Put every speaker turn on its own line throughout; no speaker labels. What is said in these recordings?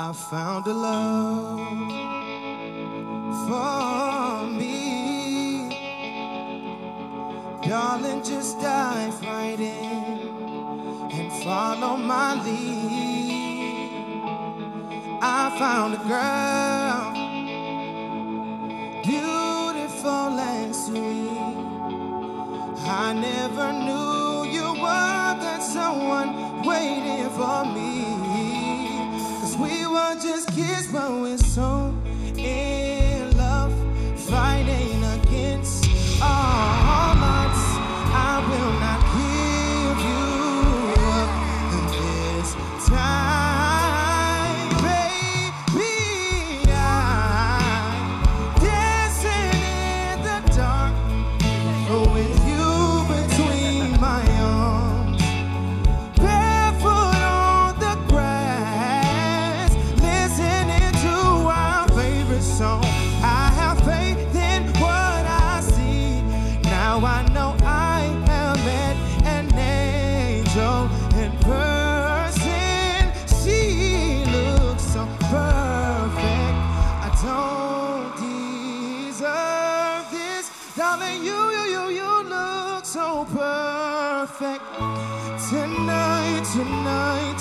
I found a love for me. Darling, just dive right in and follow my lead. I found a girl, beautiful and sweet. I never knew you were that someone waiting for me. Just kids, but we're so in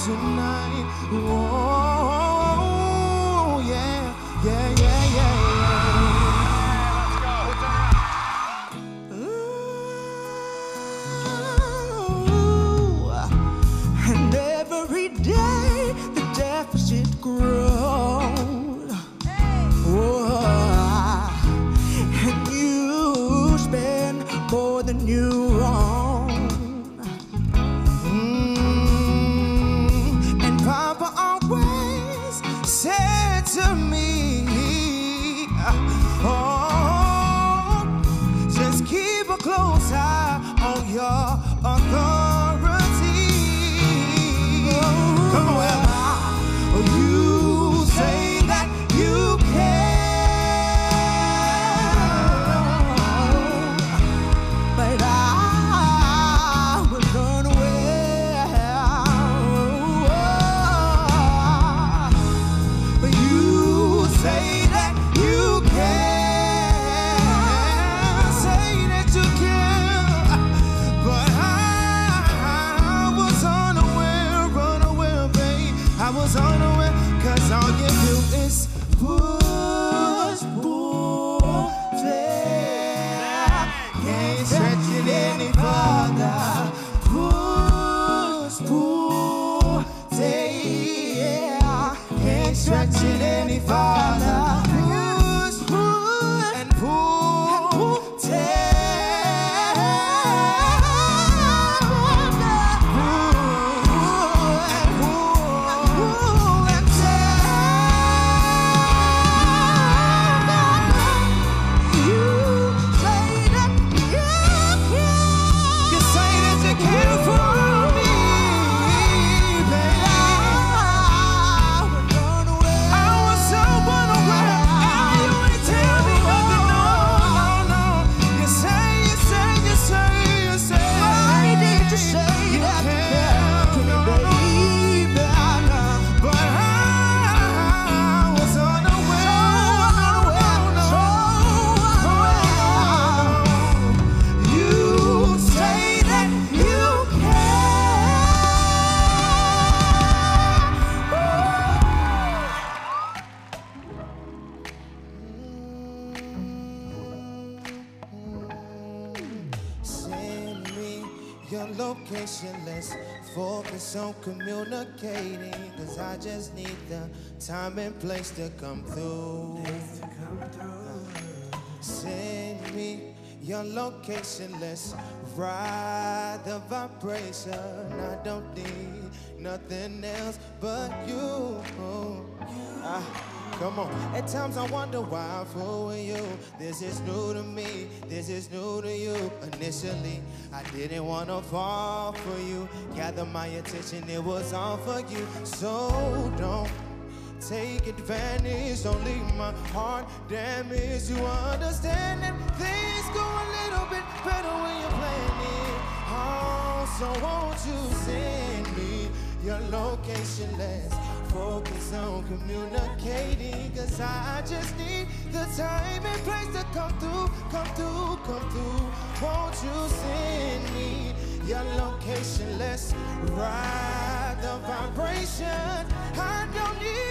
tonight. Whoa, Can't stretch it any farther. Your location. Let's focus on communicating. Cause I just need the time and place to come through. Send me your location. Let's ride the vibration. I don't need nothing else but you. Ah, come on. At times I wonder why I'm fooling you. This is new to me. This is new to you. Initially, I didn't want to fall for you. Gather my attention, it was all for you. So don't take advantage. Don't leave my heart damaged. You understand that things go a little bit better when you're planning. Oh, so won't you send me your location? focus on communicating Cause I just need the time and place to come through, come through, come through Won't you send me your location? Let's ride the vibration I don't need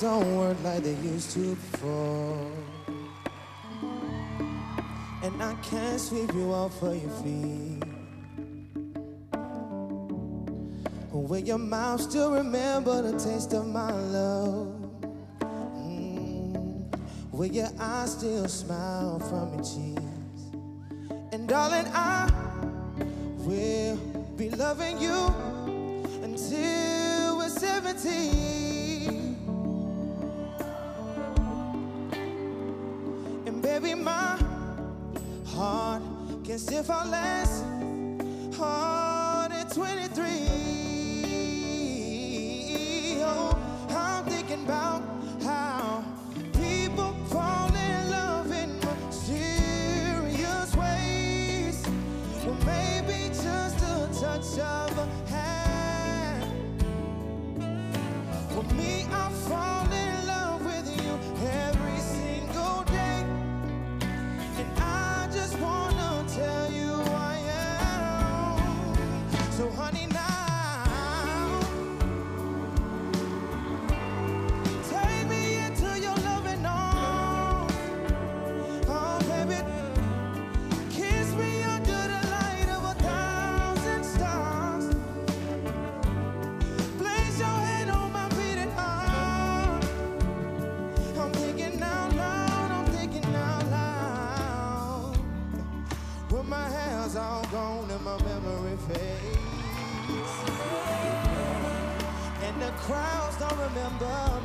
don't work like they used to before. And I can't sweep you off of your feet. Will your mouth still remember the taste of my love? Mm. Will your eyes still smile from your cheeks? And darling, I will be loving you until we're 17. Maybe my heart can still fall less hard at 23. Oh, I'm thinking about remember.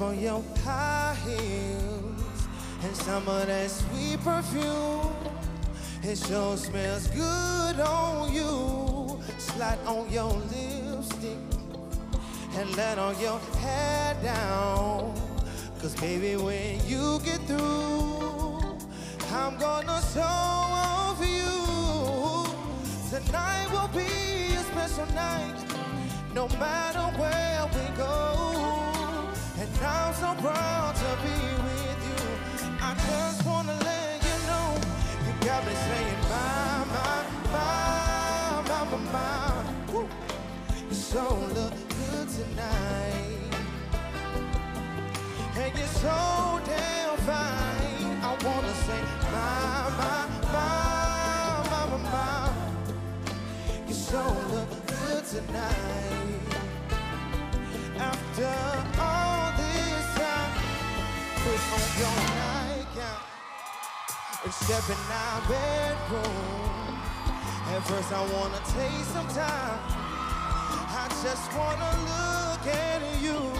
on your high heels and some of that sweet perfume. It sure smells good on you. Slide on your lipstick and let all your hair down. Cause baby, when you get through, I'm gonna show over you. Tonight will be a special night, no matter where we go. And I'm so proud to be with you. I just wanna let you know, you got me saying, my, my, my, my, my, my. Woo. You so look good tonight. And you're so damn fine. I wanna say, my, my, my, my, my, my. You so look good tonight. After step in our bedroom. At first, I wanna take some time. I just wanna look at you.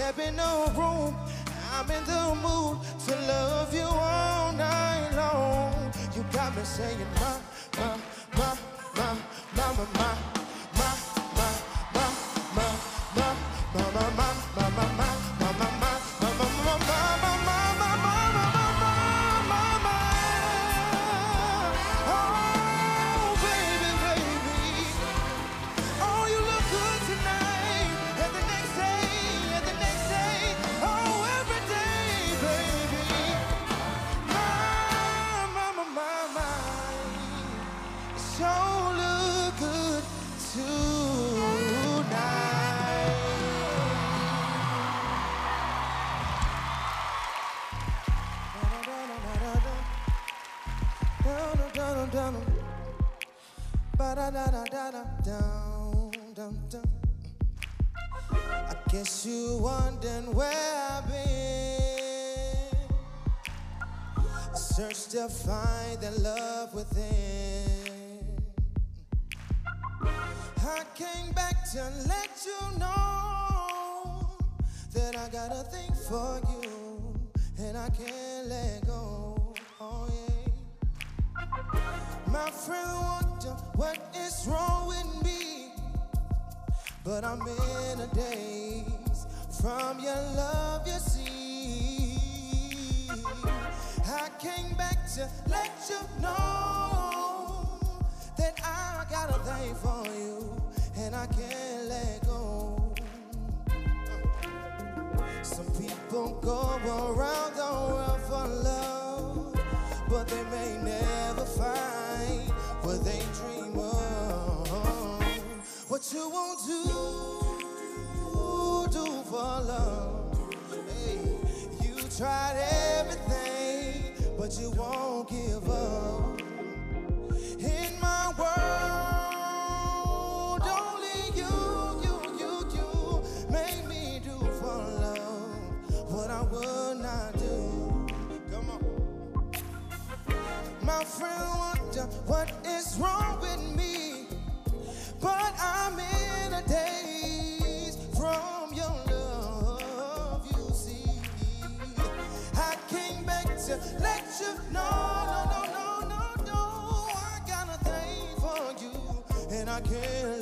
Step in the room. I'm in the mood to love you all night long. You got me saying, ma, ma, ma, ma, ma, ma, ma, guess you wondering where I've been. Search to find the love within. I came back to let you know that I got a thing for you, and I can't let go. Oh yeah. My friend wonder what is wrong with me, but I'm in a daze from your love. You see, I came back to let you know that I got a thing for you, and I can't let go. Some people go around the world for love, but they may never find what they dream of. What you won't do, do for love. Hey, you tried everything, but you won't give up. I can.